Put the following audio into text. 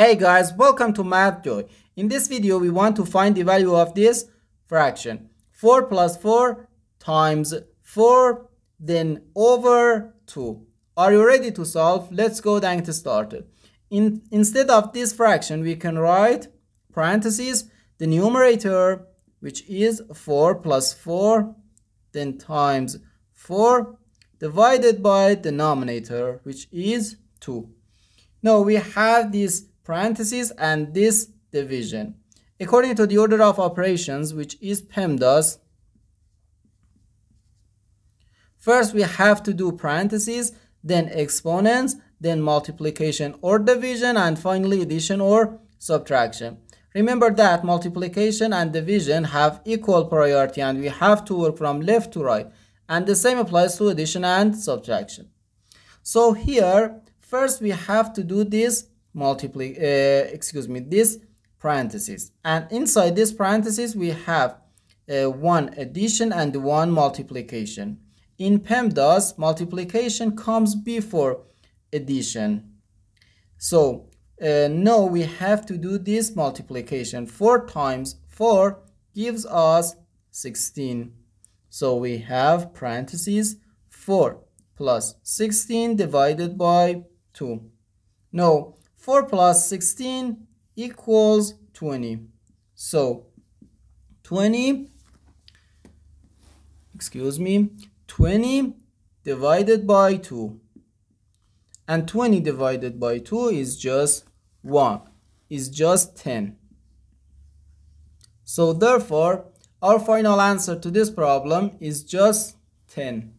Hey guys, welcome to MathJoy. In this video, we want to find the value of this fraction. 4 plus 4 times 4, then over 2. Are you ready to solve? Let's go and get started. In, instead of this fraction, we can write parentheses, the numerator, which is 4 plus 4, then times 4, divided by denominator, which is 2. Now we have this parentheses and this division. According to the order of operations, which is PEMDAS, first we have to do parentheses, then exponents, then multiplication or division, and finally addition or subtraction. Remember that multiplication and division have equal priority and we have to work from left to right. And the same applies to addition and subtraction. So here, first we have to do this multiply, uh, excuse me, this parentheses. And inside this parentheses, we have uh, one addition and one multiplication. In PEMDAS, multiplication comes before addition. So uh, now we have to do this multiplication. 4 times 4 gives us 16. So we have parentheses 4 plus 16 divided by 2. Now 4 plus 16 equals 20. So 20, excuse me, 20 divided by 2. And 20 divided by 2 is just 1, is just 10. So therefore, our final answer to this problem is just 10.